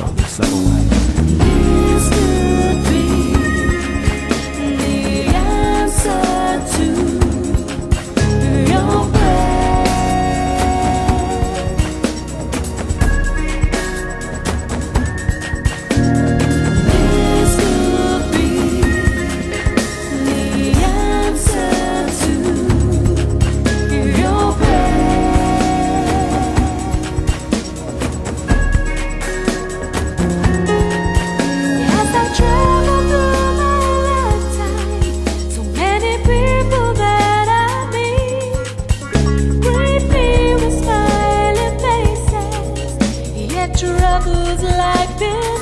Throw this away. Troubles like beneath.